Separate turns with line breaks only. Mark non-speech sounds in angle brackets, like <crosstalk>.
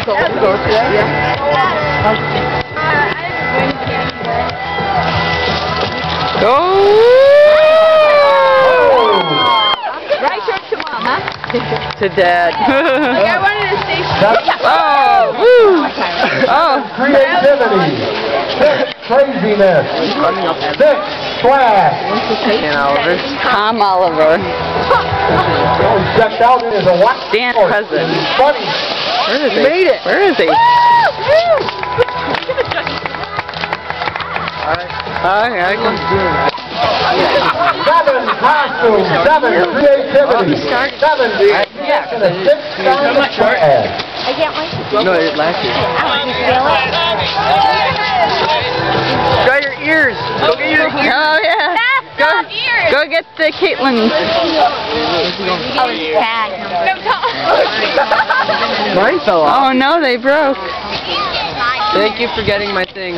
go, go today? Yeah.
Oh!
Right shirt to
to dad.
I wanted to say
oh! Woo! Oh!
Creativity. Craziness.
Dan Oliver. Tom Oliver.
Checked out as a wax
Dan.
He's funny.
Where is he? Made it. Where is he? Oh, yeah, I can
Seven, costume. Seven, creativity. Seven,
Yeah,
and a six, sound swag.
I can't wait to
No, it last year. Dry your ears. Go get your ears. Oh, yeah. Oh, go, go get the Caitlin's. Oh, <laughs> Mine fell off. Oh, no, they broke. Thank you for getting my thing.